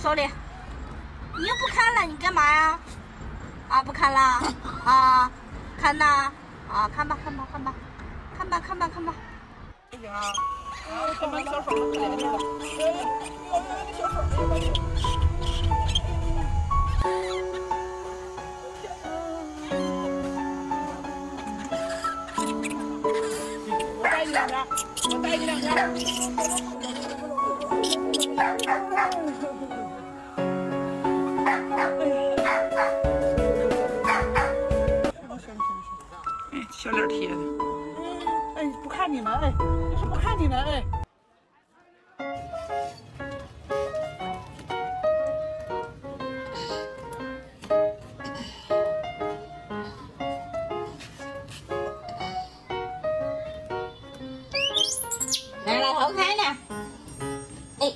说的。你又不看了，你干嘛呀？啊，不看了啊？看 呐啊，看吧，看吧，看吧，看吧，看吧，看吧。不行啊！啊，看把小手可怜着了。哎，哎，哎，小手，我带你两天，我带你两哎，小脸贴的。哎，不看你们。哎，就是不看你们。哎。Ê.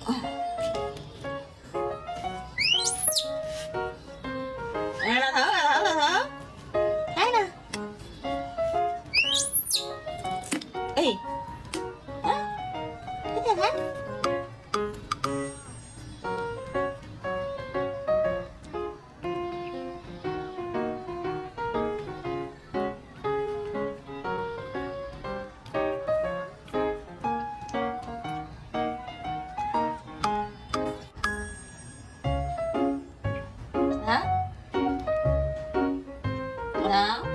Nè là thử, là thử, là thử Thấy nè Ê Đó Thấy chưa hả? な